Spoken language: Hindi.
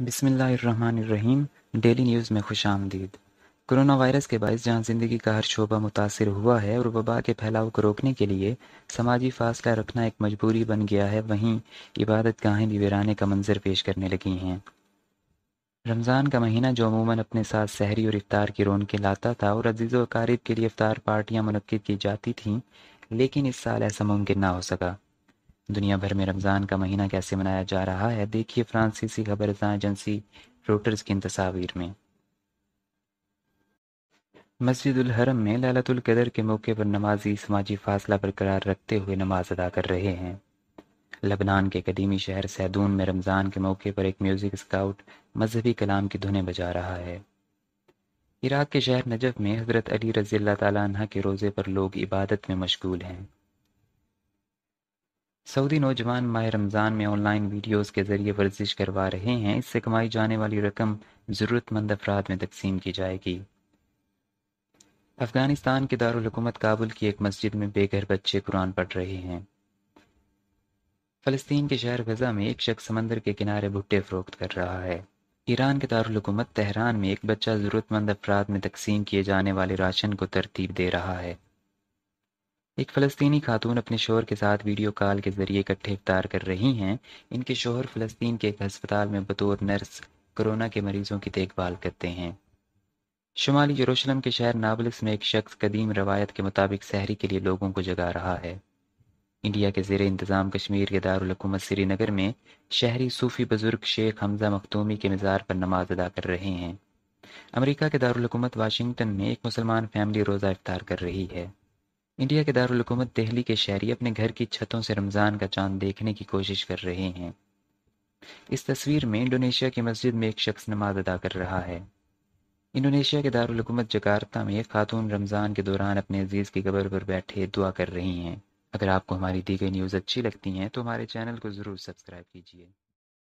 बिस्मिल्लाहिर्रहमानिर्रहीम। डेली न्यूज़ में खुश आमदीद। कोरोना वायरस के बायस जहाँ ज़िंदगी का हर शोबा मुतासर हुआ है और वबा के फैलाव को रोकने के लिए समाजी फासला रखना एक मजबूरी बन गया है। वहीं इबादत गाहें भी वीराने का मंजर पेश करने लगी हैं। रमज़ान का महीना जो अमूमन अपने साथ सहरी और इफ्तार की रौनकें लाता था और अज़ीज़ वकारीब के लिए इफ्तार पार्टियाँ मुनद की जाती थीं, लेकिन इस साल ऐसा मुमकिन ना हो सका। दुनिया भर में रमज़ान का महीना कैसे मनाया जा रहा है? देखिए फ्रांसीसी खबर एजेंसी रोटर्स की तस्वीर में। मस्जिद हरम में ललतुल कदर के मौके पर नमाजी समाजी फासला बरकरार रखते हुए नमाज़ अदा कर रहे हैं। लबनान के कदीमी शहर सैदून में रमज़ान के मौके पर एक म्यूज़िक स्काउट मजहबी कलाम की धुनें बजा रहा है। इराक के शहर नजफ में हज़रत अली रज़ी अल्लाह के रोज़े पर लोग इबादत में मशगूल हैं। सऊदी नौजवान माह रमज़ान में ऑनलाइन वीडियोस के ज़रिए वर्जिश करवा रहे हैं। इससे कमाई जाने वाली रकम ज़रूरतमंद अफराद में तकसीम की जाएगी। अफ़गानिस्तान के दारकूमत काबुल की एक मस्जिद में बेघर बच्चे कुरान पढ़ रहे हैं। फ़लस्तीन के शहर गजा में एक शख्स समंदर के किनारे भुट्टे फ़रोख्त कर रहा है। ईरान के दारकूमत तहरान में एक बच्चा ज़रूरतमंद अफराद में तकसीम किए जाने वाले राशन को तरतीब दे रहा है। एक फ़लस्तीनी खातून अपने शोहर के साथ वीडियो कॉल के ज़रिए इकट्ठे इफ्तार कर रही हैं। इनके शोहर फ़लस्तीन के एक अस्पताल में बतौर नर्स कोरोना के मरीजों की देखभाल करते हैं। शुमाली यरूशलेम के शहर नाबलिस में एक शख्स कदीम रवायत के मुताबिक सहरी के लिए लोगों को जगा रहा है। इंडिया के जेर इंतज़ाम कश्मीर के दारकूमत श्रीनगर में शहरी सूफ़ी बुज़ुर्ग शेख हमजा मखतूमी के मज़ार पर नमाज़ अदा कर रहे हैं। अमेरिका के दारकूमत वाशिंगटन में एक मुसलमान फैमिली रोज़ा इफ्तार कर रही है। इंडिया के दारकूमत दिल्ली के शहरी अपने घर की छतों से रमज़ान का चाँद देखने की कोशिश कर रहे हैं। इस तस्वीर में इंडोनेशिया की मस्जिद में एक शख्स नमाज़ अदा कर रहा है। इंडोनेशिया के दारकूमत जकार्ता में खातून रमज़ान के दौरान अपने अज़ीज़ की कबर पर बैठे दुआ कर रही हैं। अगर आपको हमारी दी गई न्यूज़ अच्छी लगती हैं तो हमारे चैनल को ज़रूर सब्सक्राइब कीजिए।